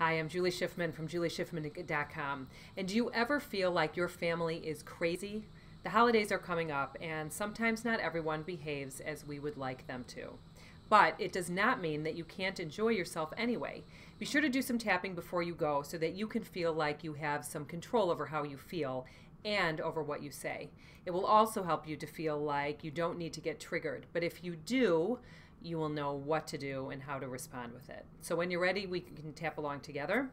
Hi, I'm Julie Schiffman from julieschiffman.com. And do you ever feel like your family is crazy? The holidays are coming up, and sometimes not everyone behaves as we would like them to. But it does not mean that you can't enjoy yourself anyway. Be sure to do some tapping before you go so that you can feel like you have some control over how you feel and over what you say. It will also help you to feel like you don't need to get triggered. But if you do, you will know what to do and how to respond with it. So when you're ready, we can tap along together.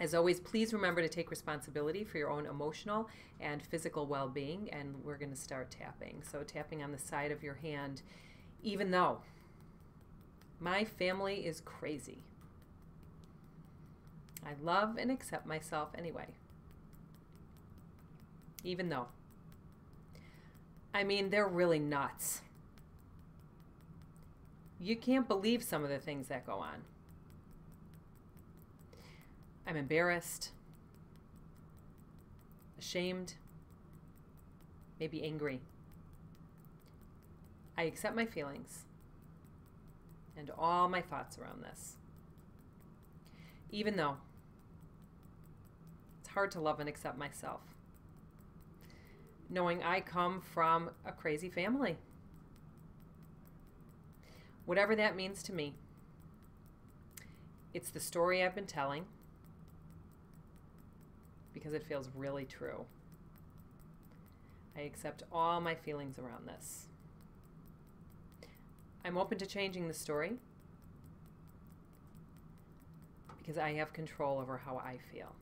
As always, please remember to take responsibility for your own emotional and physical well being. And we're going to start tapping. So, tapping on the side of your hand, even though my family is crazy. I love and accept myself anyway. Even though. I mean, they're really nuts. You can't believe some of the things that go on. I'm embarrassed, ashamed, maybe angry. I accept my feelings and all my thoughts around this. Even though it's hard to love and accept myself, knowing I come from a crazy family whatever that means to me. It's the story I've been telling because it feels really true. I accept all my feelings around this. I'm open to changing the story because I have control over how I feel.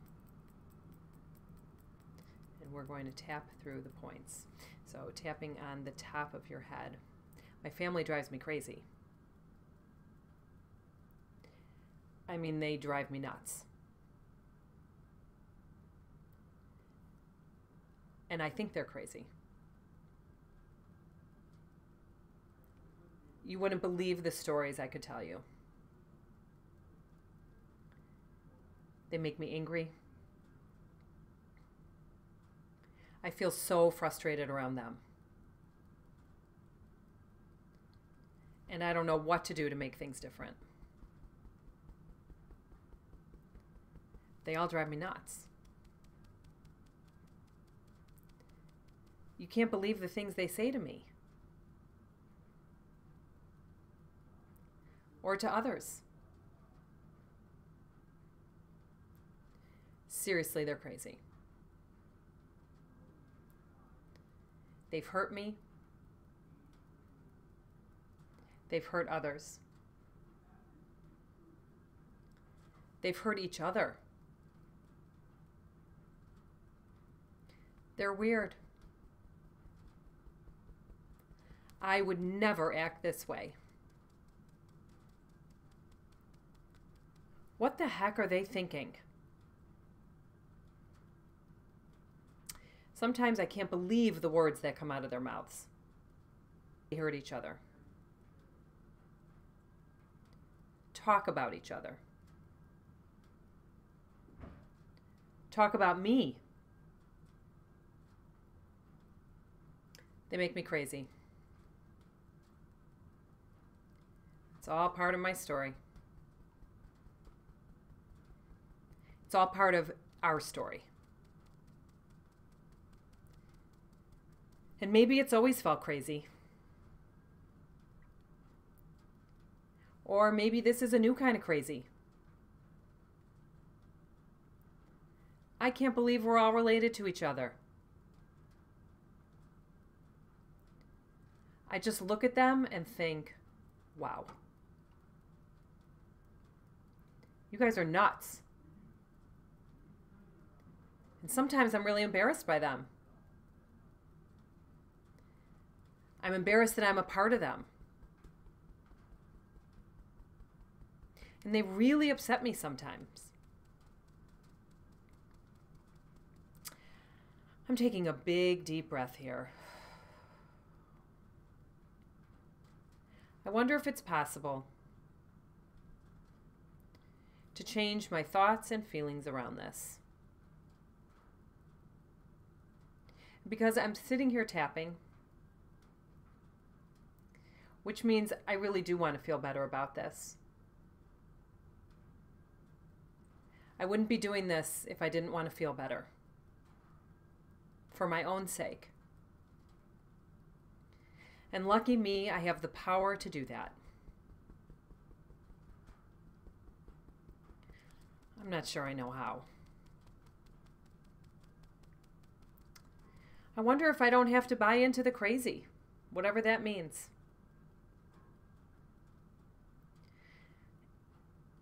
And we're going to tap through the points. So, tapping on the top of your head. My family drives me crazy. I mean, they drive me nuts. And I think they're crazy. You wouldn't believe the stories I could tell you. They make me angry. I feel so frustrated around them. And I don't know what to do to make things different. They all drive me nuts. You can't believe the things they say to me or to others. Seriously, they're crazy. They've hurt me. They've hurt others. They've hurt each other. They're weird. I would never act this way. What the heck are they thinking? Sometimes I can't believe the words that come out of their mouths. They hurt each other. Talk about each other. Talk about me. They make me crazy. It's all part of my story. It's all part of our story. And maybe it's always felt crazy. Or maybe this is a new kind of crazy. I can't believe we're all related to each other. I just look at them and think, wow. You guys are nuts. And sometimes I'm really embarrassed by them. I'm embarrassed that I'm a part of them. And they really upset me sometimes. I'm taking a big, deep breath here. I wonder if it's possible to change my thoughts and feelings around this. Because I'm sitting here tapping, which means I really do want to feel better about this. I wouldn't be doing this if I didn't want to feel better. For my own sake. And lucky me, I have the power to do that. I'm not sure I know how. I wonder if I don't have to buy into the crazy, whatever that means.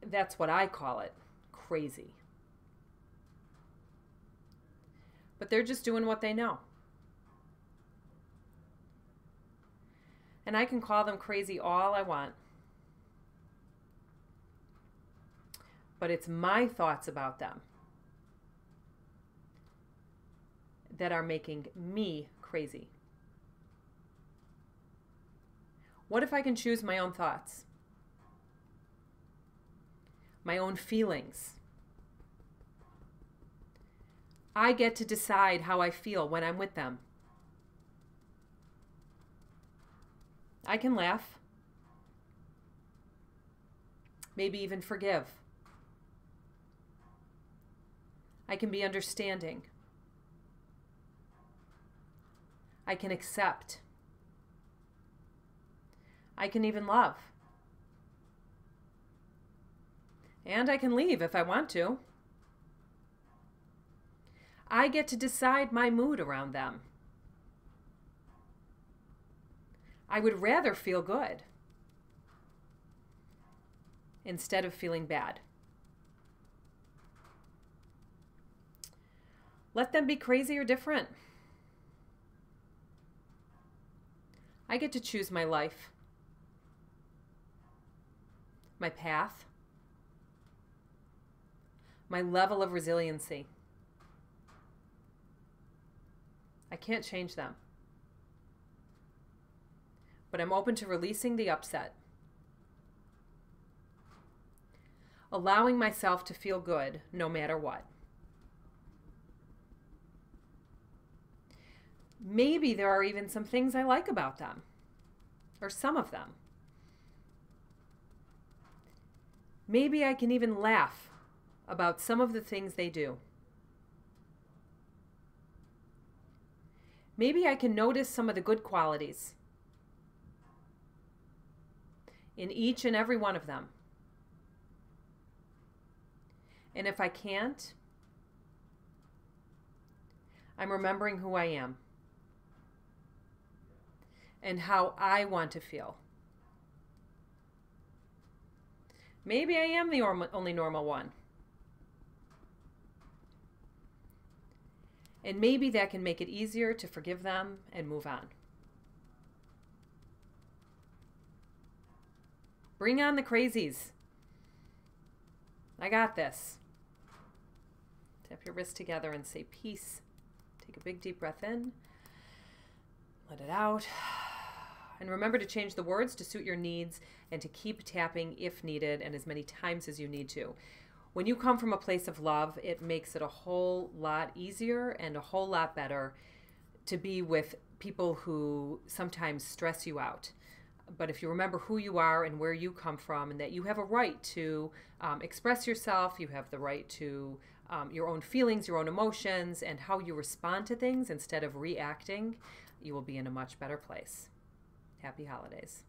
That's what I call it crazy. But they're just doing what they know. And I can call them crazy all I want. But it's my thoughts about them that are making me crazy. What if I can choose my own thoughts? My own feelings? I get to decide how I feel when I'm with them. I can laugh. Maybe even forgive. I can be understanding. I can accept. I can even love. And I can leave if I want to. I get to decide my mood around them. I would rather feel good instead of feeling bad. Let them be crazy or different. I get to choose my life, my path, my level of resiliency. I can't change them. But I'm open to releasing the upset, allowing myself to feel good no matter what. Maybe there are even some things I like about them, or some of them. Maybe I can even laugh about some of the things they do. Maybe I can notice some of the good qualities in each and every one of them. And if I can't, I'm remembering who I am and how I want to feel. Maybe I am the only normal one. And maybe that can make it easier to forgive them and move on. Bring on the crazies. I got this. Tap your wrists together and say peace. Take a big deep breath in. Let it out. And remember to change the words to suit your needs and to keep tapping if needed and as many times as you need to. When you come from a place of love, it makes it a whole lot easier and a whole lot better to be with people who sometimes stress you out. But if you remember who you are and where you come from, and that you have a right to um, express yourself, you have the right to um, your own feelings, your own emotions, and how you respond to things instead of reacting, you will be in a much better place. Happy holidays.